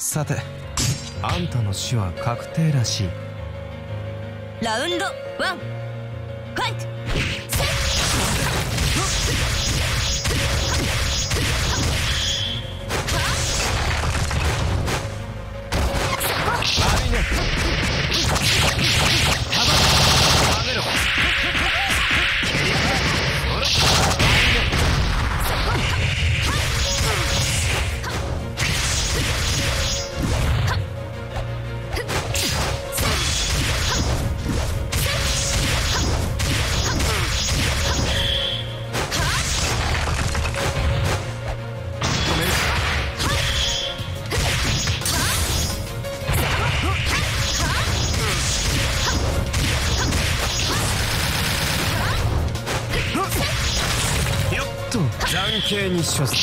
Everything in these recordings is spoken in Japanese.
さてあんたの死は確定らしい。ラウンドワンファイトと。残刑に処す。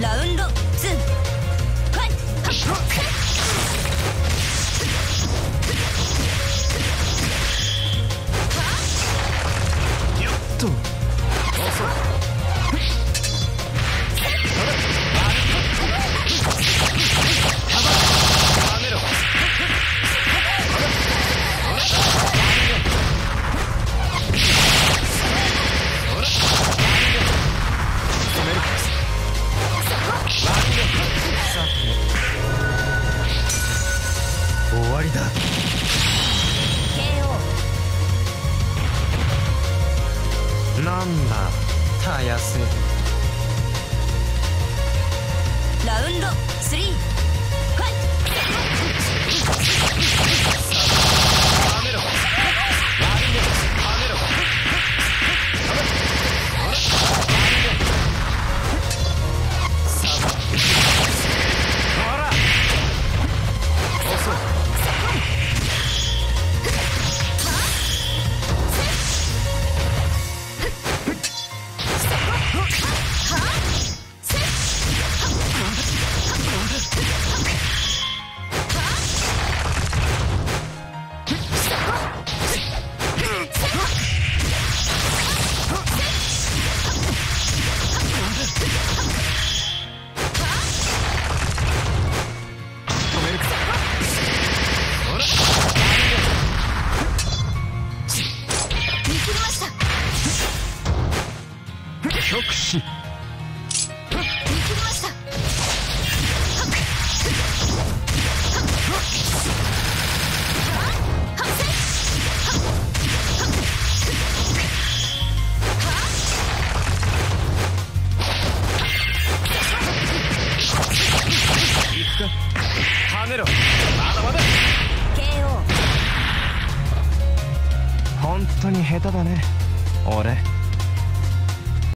ラウンド2 Look! わりだ。KO なんだ。たやすい極死跳ねろ。まだまだ。KO 本当に下手だね。俺